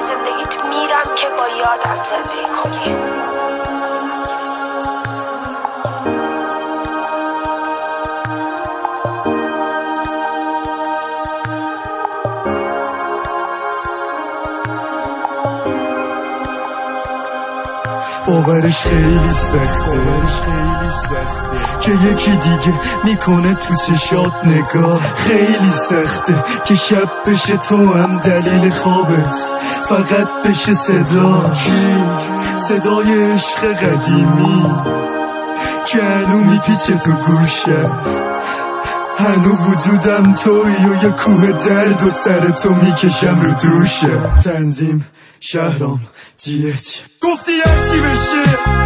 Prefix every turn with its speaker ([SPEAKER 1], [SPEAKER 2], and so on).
[SPEAKER 1] زندگیت میرم که با یادم زندگی کنی.
[SPEAKER 2] باورش خیلی سخته. سخته. که یکی دیگه می‌کنه تو چشات نگاه. خیلی سخته که شب بشه تو هم دلیل خوابت. فقط بشه صدا. صدای عشق قدیمی. که هنو میپیچه تو گوشه. هنو وجودم توی و یه کوه درد و سر تو می‌کشم رو دوشه. تنظیم شهرام جیهچ گفتی چی بشه.